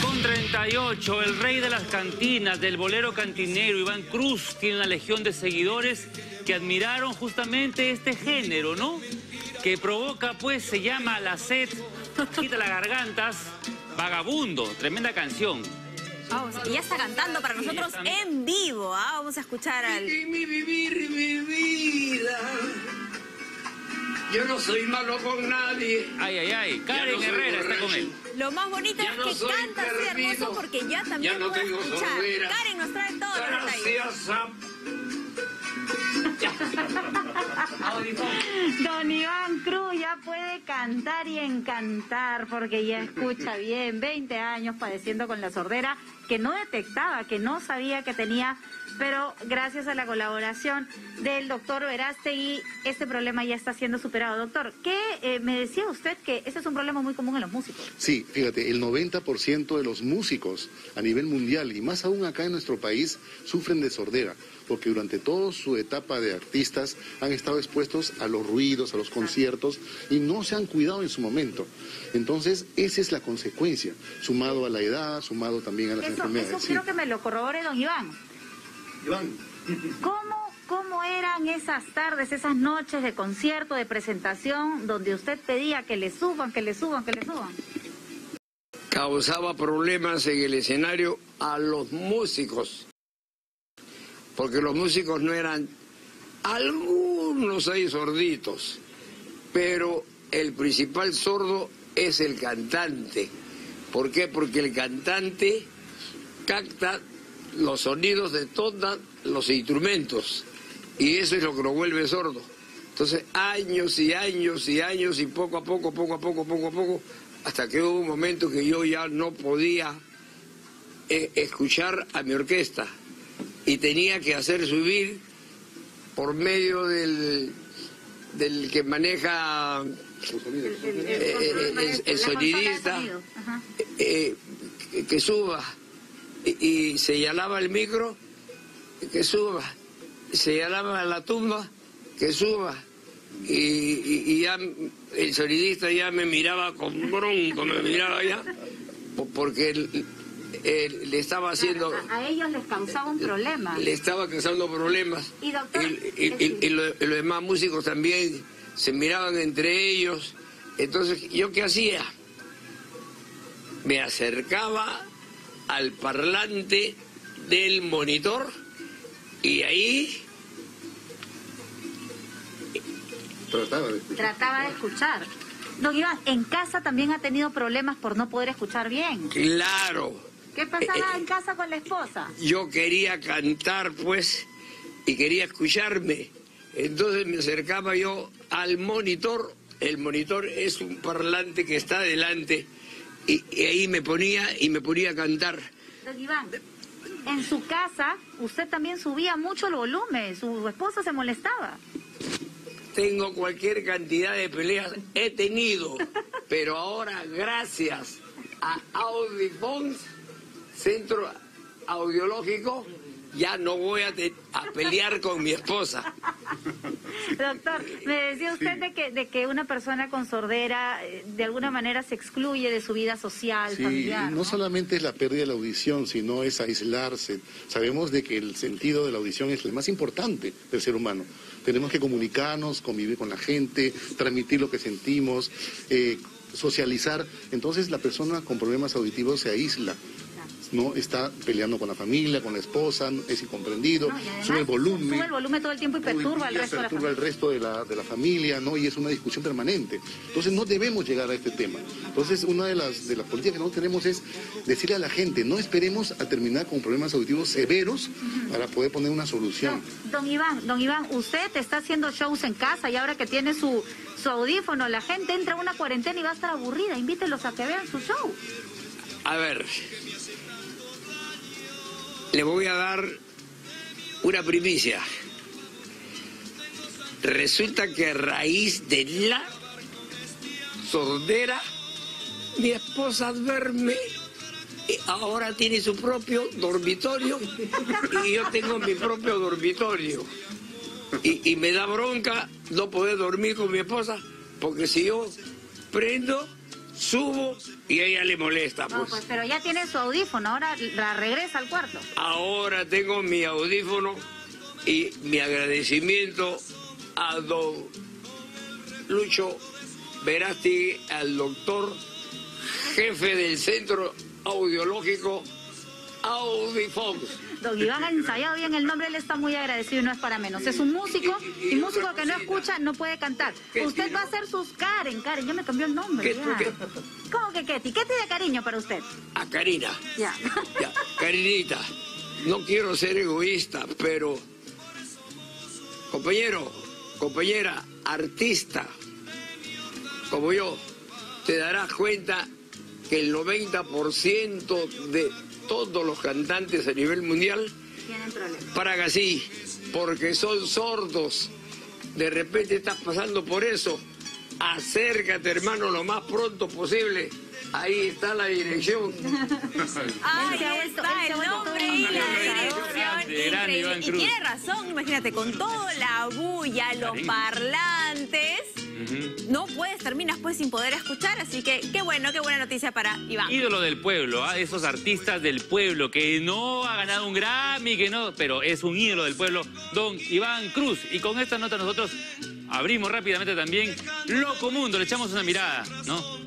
con 38, el rey de las cantinas, del bolero cantinero, Iván Cruz, tiene una legión de seguidores que admiraron justamente este género, ¿no? Que provoca, pues, se llama La Sed, quita las gargantas, Vagabundo, tremenda canción. Vamos, y ya está cantando para nosotros en vivo, ¿ah? Vamos a escuchar al... mi vivir mi vida. Yo no soy malo con nadie. Ay, ay, ay, Karen no Herrera está con él. Lo más bonito Ya es no que canta así perdido. hermoso porque ya también Ya no puede escuchar. Karen nos trae todo los detalles. Don Iván Cruz ya puede cantar y encantar porque ya escucha bien. 20 años padeciendo con la sordera que no detectaba, que no sabía que tenía, pero gracias a la colaboración del doctor Verástegui, este problema ya está siendo superado. Doctor, ¿qué eh, me decía usted que ese es un problema muy común en los músicos? Sí, fíjate, el 90% de los músicos a nivel mundial y más aún acá en nuestro país sufren de sordera, porque durante toda su etapa de artistas han estado expuestos a los ruidos, a los conciertos y no se han cuidado en su momento. Entonces, esa es la consecuencia, sumado a la edad, sumado también a las Eso, enfermedades. eso sí. quiero que me lo corrobore don Iván. Iván, ¿Cómo, ¿Cómo eran esas tardes, esas noches de concierto, de presentación, donde usted pedía que le suban, que le suban, que le suban? Causaba problemas en el escenario a los músicos. Porque los músicos no eran algunos ahí sorditos. Pero el principal sordo es el cantante. ¿Por qué? Porque el cantante capta los sonidos de todos los instrumentos y eso es lo que lo vuelve sordo. Entonces, años y años y años y poco a poco, poco a poco, poco a poco, hasta que hubo un momento que yo ya no podía eh, escuchar a mi orquesta y tenía que hacer subir por medio del, del que maneja eh, eh, el, sonidista Ajá. eh, que- suba. Y, y señalaba el micro que suba. Señalaba la tumba que suba. Y, y- y ya el sonidista ya me miraba con bronco me miraba ya po- porque él le estaba haciendo A, a ellos les causaba un problema. le estaba causando problemas Y, doctor, y, y- y- y lo- y los demás músicos también se miraban entre ellos. Entonces, ¿yo qué hacía? Me acercaba al parlante del monitor y ahí Trataba de escuchar. Trataba de escuchar. Don Iván, en casa también ha tenido problemas por no poder escuchar bien. claro, ¿Qué pasaba Eh, en casa con la esposa? yo quería cantar pues y quería escucharme. Entonces me acercaba yo al monitor. El monitor es un parlante que está adelante y, y ahí me ponía y me ponía a cantar. Don Iván, en su casa usted también subía mucho el volumen, su esposa se molestaba. Tengo cualquier cantidad de peleas, he tenido, pero ahora gracias a Audifons, Centro Audiológico, ya no voy a, te- a pelear con mi esposa. Doctor, me decía usted de que, de que una persona con sordera eh, de alguna manera se excluye de su vida social, Sí, familiar. no solamente es la pérdida de la audición, sino es aislarse. Sabemos de que el sentido de la audición es el más importante del ser humano. Tenemos que comunicarnos, convivir con la gente, transmitir lo que sentimos, eh, socializar. Entonces la persona con problemas auditivos se aísla. No está peleando con la familia, con la esposa, no- es incomprendido, No, además sube el volumen. Sube el volumen todo el tiempo y perturba al resto de la perturba familia. al resto de la, de la familia, ¿no? Y es una discusión permanente. Entonces no debemos llegar a este tema. Entonces una de las, de las políticas que nosotros tenemos es decirle a la gente, no esperemos a terminar con problemas auditivos severos para poder poner una solución. Don Iván, don Iván, usted está haciendo shows en casa y ahora que tiene su, su audífono, la gente entra a una cuarentena y va a estar aburrida. Invítelos a que vean su show. A ver, le voy a dar una primicia. Resulta que a raíz de la sordera, mi esposa duerme y ahora tiene su propio dormitorio y yo tengo mi propio dormitorio. Y, y me da bronca no poder dormir con mi esposa porque si yo prendo subo y ella le molesta. No, Pues. pues, pero ya tiene su audífono, ahora la regresa al cuarto. Ahora tengo mi audífono y mi agradecimiento a don Lucho Verasti, al doctor jefe del Centro Audiológico Audifons. Don Iván ha ensayado bien el nombre, él está muy agradecido y no es para menos. Es un músico y músico que no escucha no puede cantar. ¿Qué Usted va a hacer sus Karen, Karen, ya me cambió el nombre. ¿Qué- ya. ¿Cómo que Ketty? ¿Qué tiene cariño para usted? A Karina. Ya. Ya, Karinita, no quiero ser egoísta, pero compañero, compañera, artista, como yo, te darás cuenta que el 90% de todos los cantantes a nivel mundial Tienen problemas. paran así, porque son sordos. De repente estás pasando por eso. Acércate, hermano, lo más pronto posible. Ahí está la dirección. Ahí está el nombre y la dirección. Y tiene razón, imagínate, con toda la bulla, los Karin. No puedes, terminas pues sin poder escuchar, así que qué bueno, qué buena noticia para Iván. Ídolo del pueblo, ¿ah? esos artistas del pueblo que no ha ganado un Grammy, que no, pero es un ídolo del pueblo, don Iván Cruz. Y con esta nota nosotros abrimos rápidamente también Loco Mundo, le echamos una mirada, ¿no?